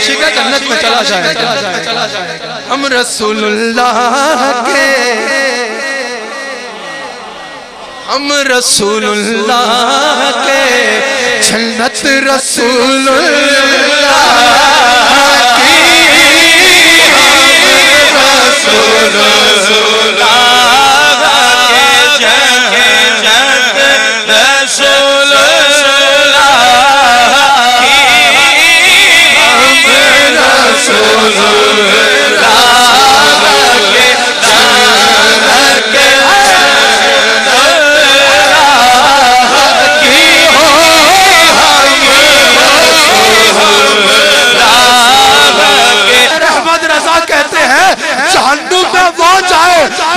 आशिक जन्नत में चला जाएगा हम रसूलुल्लाह के। हम रसूलुल्लाह के। जन्नत रसूलुल्लाह